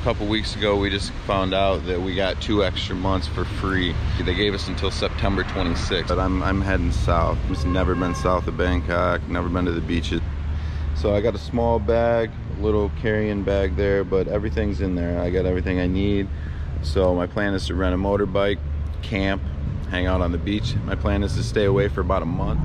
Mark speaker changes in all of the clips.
Speaker 1: A couple weeks ago, we just found out that we got two extra months for free. They gave us until September 26th. But I'm, I'm heading south. I've never been south of Bangkok, never been to the beaches. So I got a small bag, a little carrying bag there, but everything's in there. I got everything I need. So my plan is to rent a motorbike, camp, hang out on the beach. My plan is to stay away for about a month.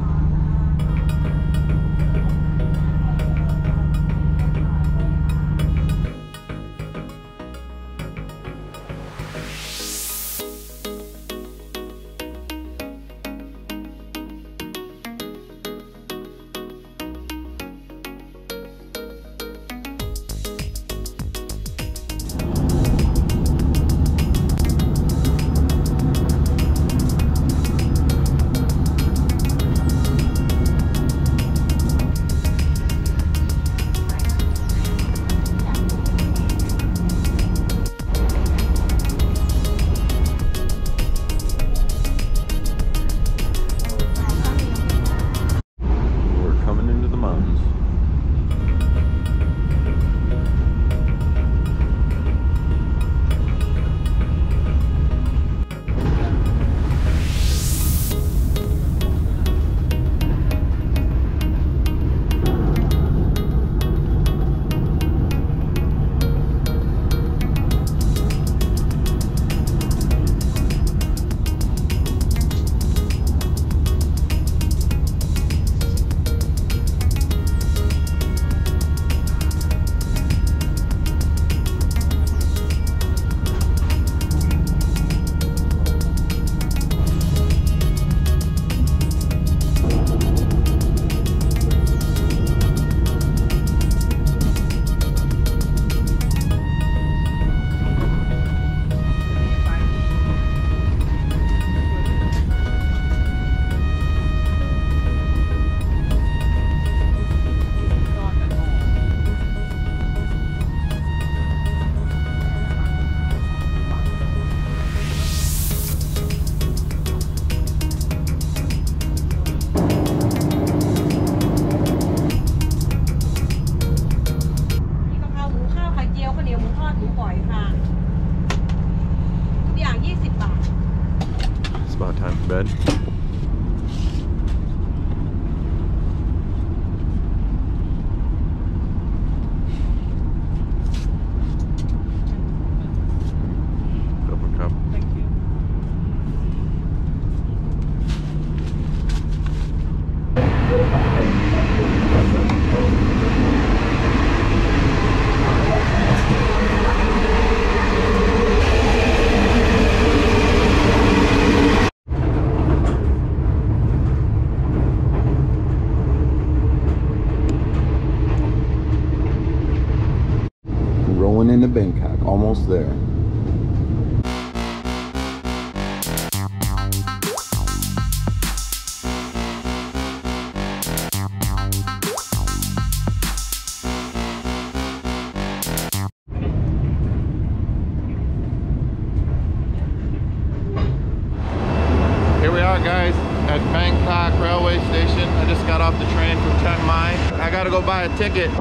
Speaker 1: About time for bed. Cup of cup. Rolling into Bangkok, almost there. Here we are guys at Bangkok railway station. I just got off the train from Chiang Mai. I gotta go buy a ticket.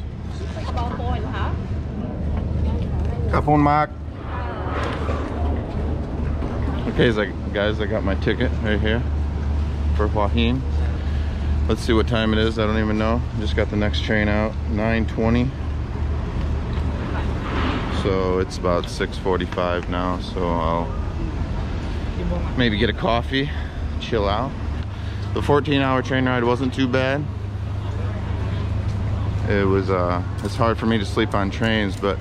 Speaker 1: Got phone mark. Okay, guys, I got my ticket right here for Hua Hin. Let's see what time it is. I don't even know. Just got the next train out, 9:20. So it's about 6:45 now. So I'll maybe get a coffee, chill out. The 14-hour train ride wasn't too bad. It was uh, it's hard for me to sleep on trains, but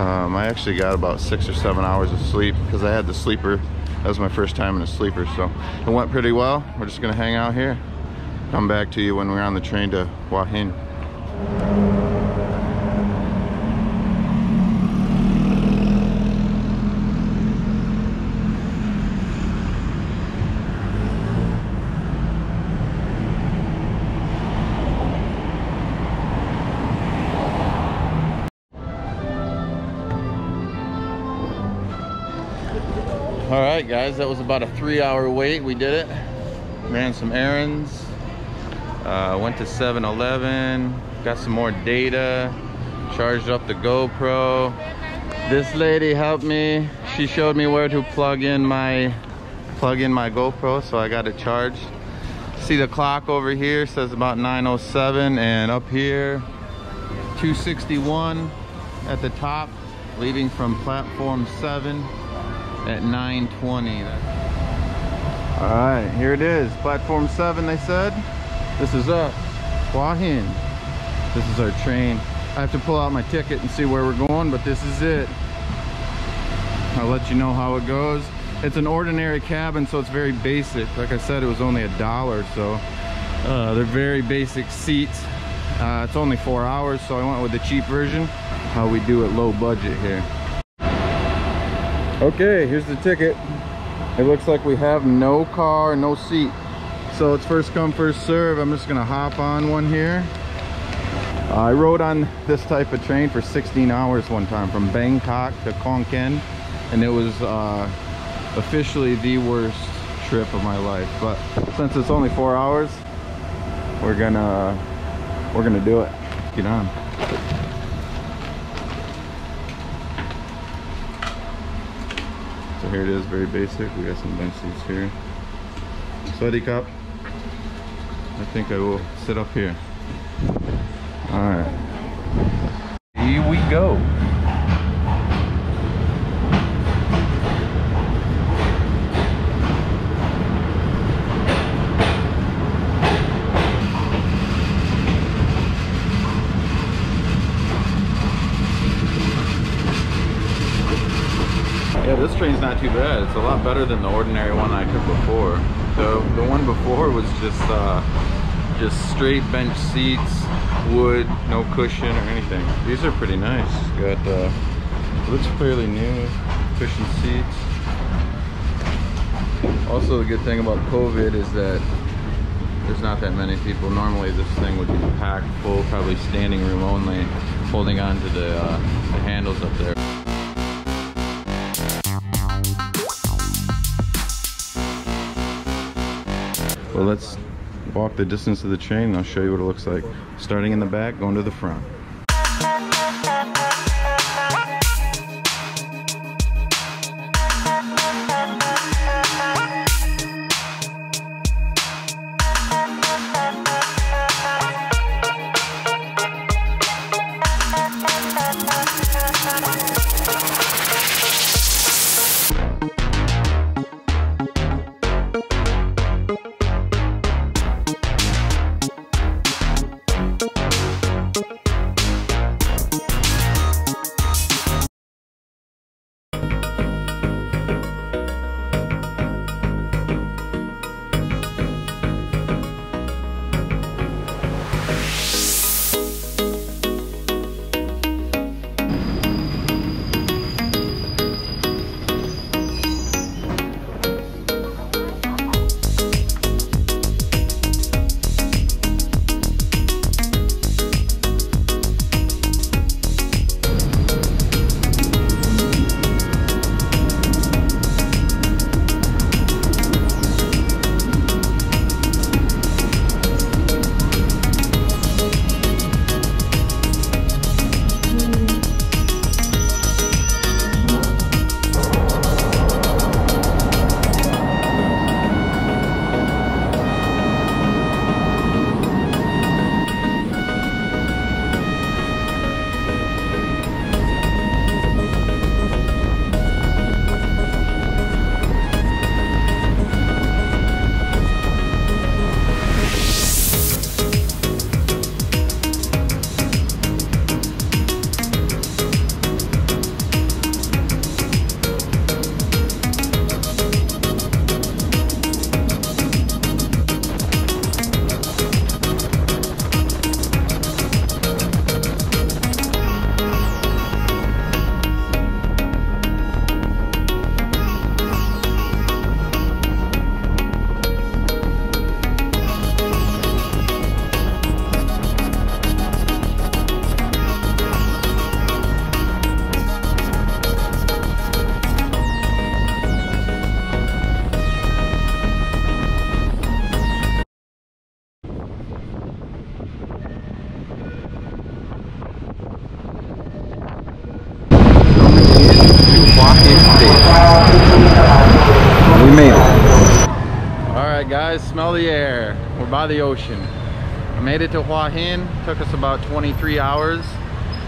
Speaker 1: um, I actually got about six or seven hours of sleep because I had the sleeper. That was my first time in a sleeper, so it went pretty well. We're just gonna hang out here. Come back to you when we're on the train to Hua All right, guys, that was about a three hour wait. We did it. Ran some errands. Uh, went to 7-Eleven. Got some more data. Charged up the GoPro. This lady helped me. She showed me where to plug in my plug in my GoPro, so I got it charged. See the clock over here says about 9:07, and up here 261 at the top, leaving from platform 7 at 9:20. All right, here it is, platform 7. They said this is up, Hua Hin. This is our train. I have to pull out my ticket and see where we're going, but this is it. I'll let you know how it goes. It's an ordinary cabin, so it's very basic. Like I said, it was only a dollar, so uh, they're very basic seats. Uh, it's only four hours, so I went with the cheap version. How we do it low budget here. Okay, here's the ticket. It looks like we have no car, no seat. So it's first come, first serve. I'm just gonna hop on one here. I rode on this type of train for 16 hours one time from Bangkok to Khon Kaen and it was uh, officially the worst trip of my life but since it's only four hours we're gonna we're gonna do it get on so here it is very basic. We got some bench seats here. Sweaty cup. I think I will sit up here. All right. Here we go Yeah, this train's not too bad. It's a lot better than the ordinary one I took before. The the one before was just uh, just straight bench seats, wood, no cushion or anything. These are pretty nice. Got uh, looks fairly new, cushion seats. Also, the good thing about COVID is that there's not that many people. Normally, this thing would be packed full, probably standing room only, holding on to the, uh, the handles up there. Well, let's walk the distance of the train and I'll show you what it looks like. Starting in the back, going to the front. By the ocean. I made it to Hua Hin. Took us about 23 hours.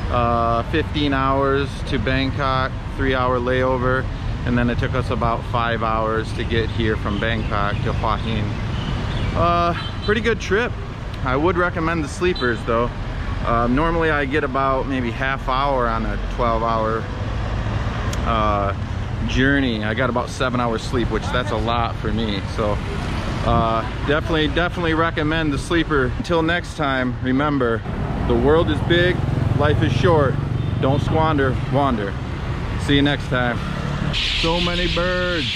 Speaker 1: Uh, 15 hours to Bangkok, three hour layover. And then it took us about five hours to get here from Bangkok to Hua Hin. Uh, pretty good trip. I would recommend the sleepers though. Uh, normally I get about maybe half hour on a 12 hour uh, journey. I got about seven hours sleep, which that's a lot for me. So uh, definitely, definitely recommend the sleeper. Until next time, remember, the world is big, life is short. Don't squander, wander. See you next time. So many birds.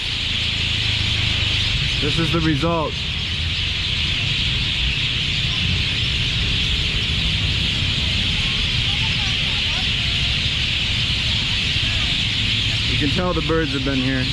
Speaker 1: This is the result. You can tell the birds have been here.